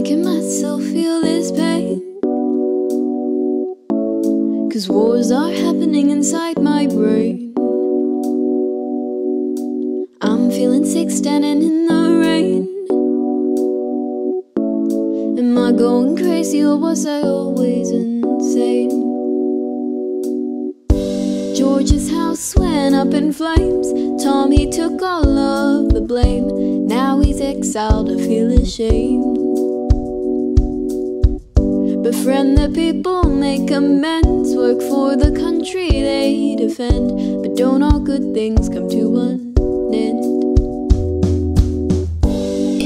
making myself feel this pain. Cause wars are happening inside my brain. I'm feeling sick standing in the rain. Am I going crazy or was I always insane? George's house went up in flames. Tommy took all of the blame. Now he's exiled, I feel ashamed. Befriend the people, make amends. Work for the country they defend. But don't all good things come to an end?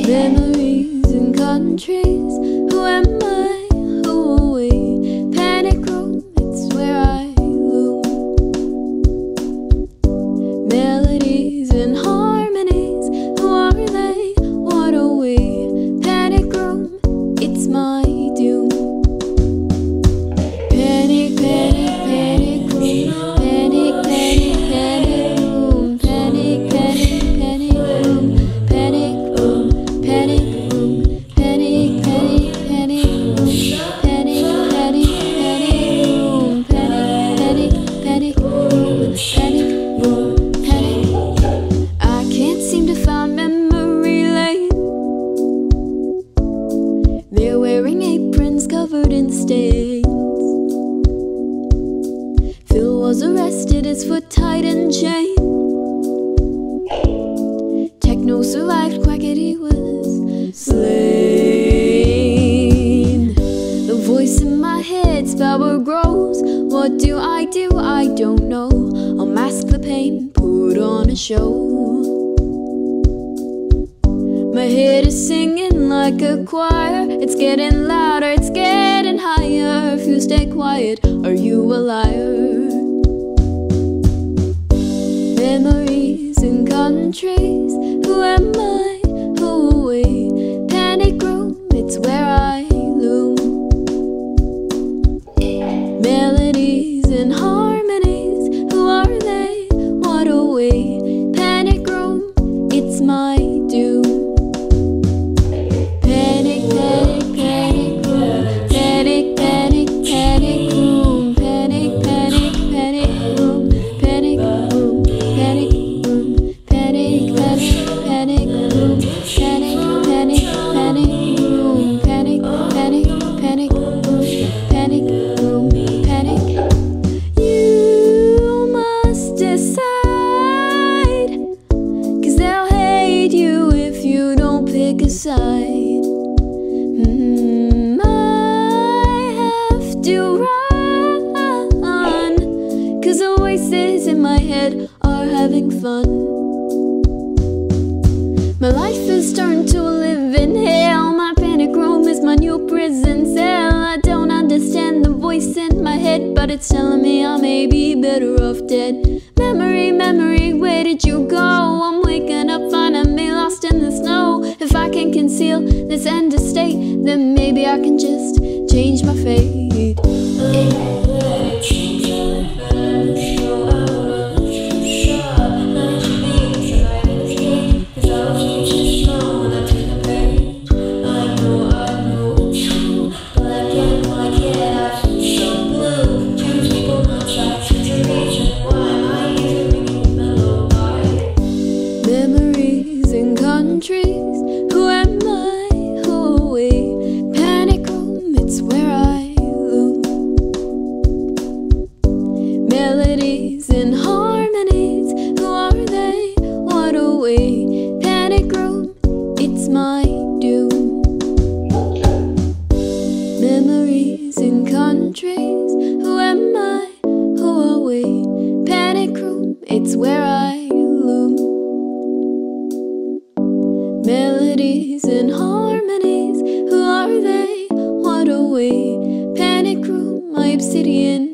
Memories room. Panic room. I can't seem to find memory lane. They're wearing aprons covered in stains. Phil was arrested, his foot tied and chained. Techno survived, Quackity was slain. The voice in my head's power grows. What do I do? I don't know. Put on a show. My head is singing like a choir. It's getting louder, it's getting higher. If you stay quiet, are you a liar? Memories and countries. Mm, I have to run. Cause the voices in my head are having fun. My life has turned to a living hell. My panic room is my new prison cell. I don't understand the voice in my head, but it's telling me I may be better off dead. I can just change my fate. where I loom. Melodies and harmonies, who are they? What a way. Panic room, my obsidian.